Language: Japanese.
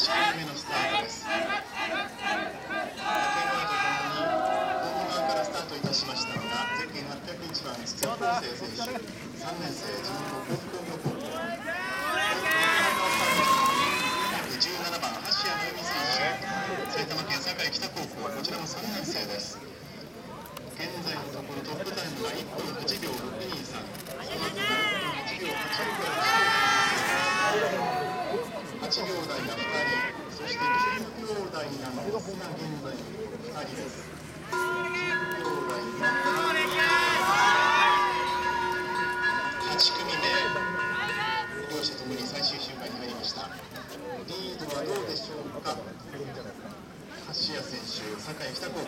8組目のスタートです。掛け声とともにホーム側からスタートいたしましたのがゼッケン801番筒井康生選手3年生地元高校高校17番橋谷真由美選手埼玉県堺北高校こちらも3年生です現在のところトップタイムが1分8秒623その後が1分8秒86 8秒台が2人そして9秒台なんですが現在2人です9秒台が8組目両者ともに最終周回に入りましたリードはどうでしょうか橋谷選手堺北高校